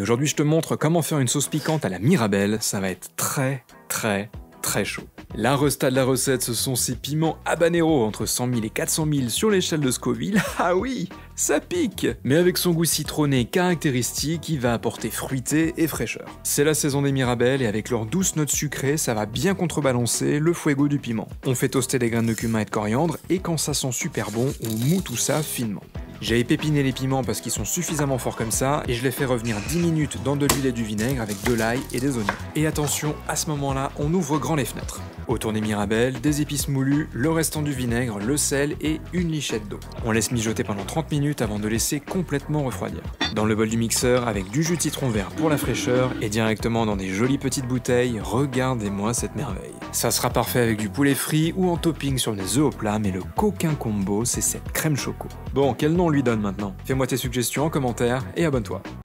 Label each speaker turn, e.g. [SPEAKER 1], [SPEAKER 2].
[SPEAKER 1] Aujourd'hui je te montre comment faire une sauce piquante à la Mirabelle, ça va être très très très chaud. La resta de la recette, ce sont ces piments habanero entre 100 000 et 400 000 sur l'échelle de Scoville. Ah oui, ça pique Mais avec son goût citronné caractéristique, il va apporter fruité et fraîcheur. C'est la saison des mirabelles et avec leurs douces notes sucrées, ça va bien contrebalancer le fuego du piment. On fait toaster des graines de cumin et de coriandre et quand ça sent super bon, on moue tout ça finement. J'ai épiné les piments parce qu'ils sont suffisamment forts comme ça et je les fais revenir 10 minutes dans de l'huile et du vinaigre avec de l'ail et des oignons. Et attention, à ce moment-là, on ouvre grand les fenêtres. Autour des mirabelles, des épices moulues, le restant du vinaigre, le sel et une lichette d'eau. On laisse mijoter pendant 30 minutes avant de laisser complètement refroidir. Dans le bol du mixeur, avec du jus de citron vert pour la fraîcheur et directement dans des jolies petites bouteilles, regardez-moi cette merveille. Ça sera parfait avec du poulet frit ou en topping sur des œufs au plat, mais le coquin combo, c'est cette crème choco. Bon, quel nom on lui donne maintenant? Fais-moi tes suggestions en commentaire et abonne-toi.